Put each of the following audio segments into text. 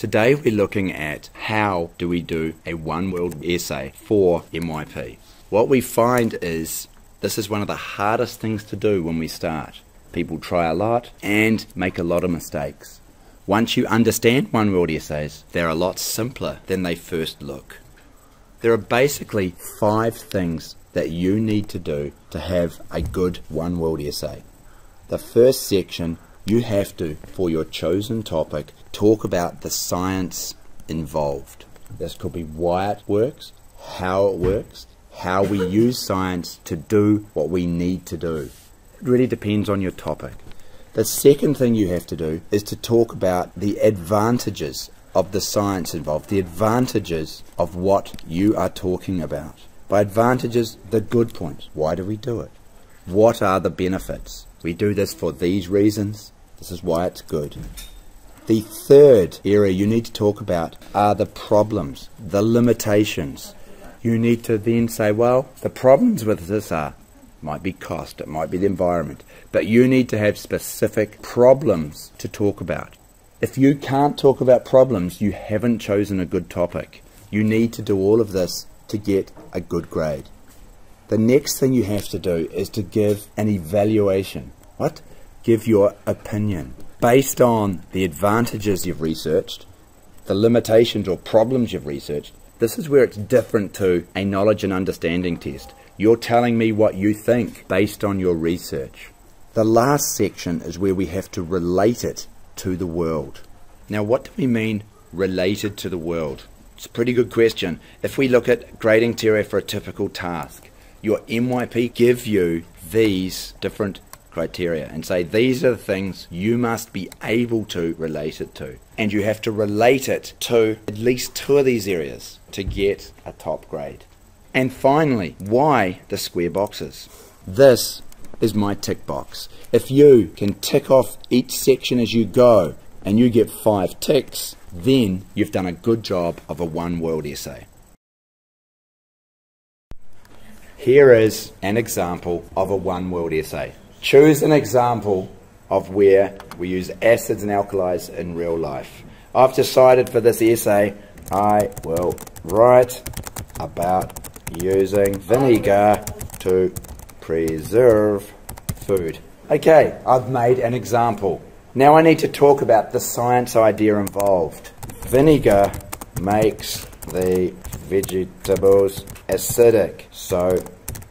Today we're looking at how do we do a one world essay for MYP. What we find is this is one of the hardest things to do when we start. People try a lot and make a lot of mistakes. Once you understand one world essays, they're a lot simpler than they first look. There are basically five things that you need to do to have a good one world essay. The first section you have to, for your chosen topic, talk about the science involved. This could be why it works, how it works, how we use science to do what we need to do. It really depends on your topic. The second thing you have to do is to talk about the advantages of the science involved, the advantages of what you are talking about. By advantages, the good points. Why do we do it? What are the benefits? We do this for these reasons. This is why it's good. The third area you need to talk about are the problems, the limitations. You need to then say, well, the problems with this are might be cost, it might be the environment, but you need to have specific problems to talk about. If you can't talk about problems, you haven't chosen a good topic. You need to do all of this to get a good grade. The next thing you have to do is to give an evaluation. What? Give your opinion based on the advantages you've researched, the limitations or problems you've researched. This is where it's different to a knowledge and understanding test. You're telling me what you think based on your research. The last section is where we have to relate it to the world. Now, what do we mean related to the world? It's a pretty good question. If we look at grading theory for a typical task, your MYP give you these different criteria and say these are the things you must be able to relate it to. And you have to relate it to at least two of these areas to get a top grade. And finally, why the square boxes? This is my tick box. If you can tick off each section as you go and you get five ticks, then you've done a good job of a one world essay. Here is an example of a one world essay. Choose an example of where we use acids and alkalis in real life. I've decided for this essay I will write about using vinegar to preserve food. Okay, I've made an example. Now I need to talk about the science idea involved. Vinegar makes the vegetables acidic, so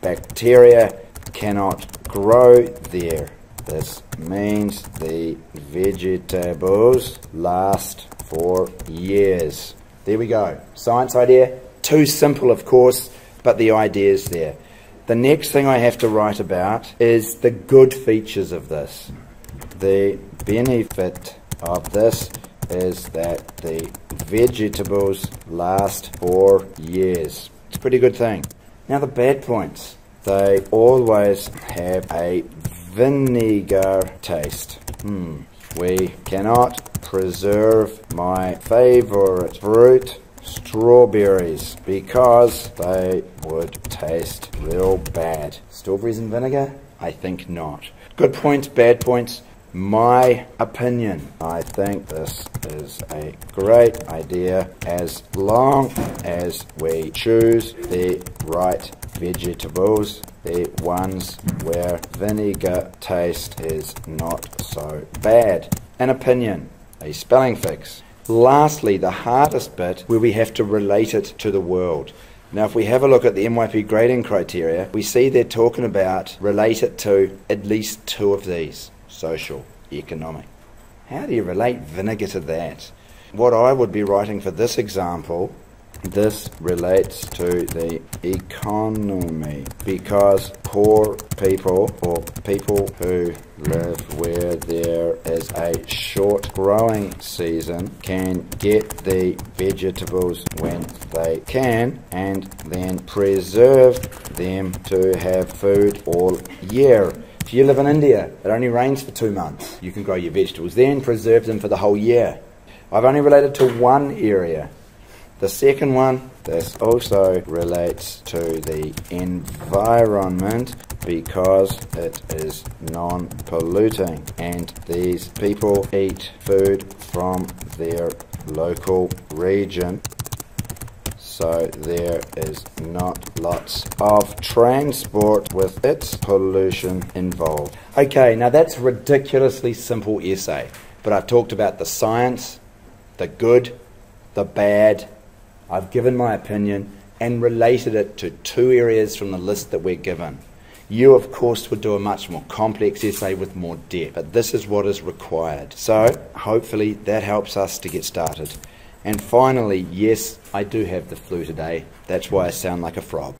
bacteria cannot grow there. This means the vegetables last for years. There we go. Science idea. Too simple, of course, but the idea is there. The next thing I have to write about is the good features of this. The benefit of this is that the vegetables last for years. It's a pretty good thing. Now the bad points. They always have a vinegar taste. Hmm. We cannot preserve my favorite fruit, strawberries, because they would taste real bad. Strawberries and vinegar? I think not. Good points, bad points. My opinion, I think this is a great idea as long as we choose the right vegetables, the ones where vinegar taste is not so bad. An opinion, a spelling fix. Lastly, the hardest bit where we have to relate it to the world. Now, if we have a look at the MYP grading criteria, we see they're talking about relate it to at least two of these social, economic. How do you relate vinegar to that? What I would be writing for this example this relates to the economy because poor people or people who live where there is a short growing season can get the vegetables when they can and then preserve them to have food all year. If you live in India, it only rains for two months. You can grow your vegetables then, preserve them for the whole year. I've only related to one area the second one, this also relates to the environment because it is non-polluting and these people eat food from their local region so there is not lots of transport with its pollution involved. Okay, now that's ridiculously simple essay, but I've talked about the science, the good, the bad. I've given my opinion and related it to two areas from the list that we're given. You, of course, would do a much more complex essay with more depth, but this is what is required. So, hopefully, that helps us to get started. And finally, yes, I do have the flu today. That's why I sound like a frog.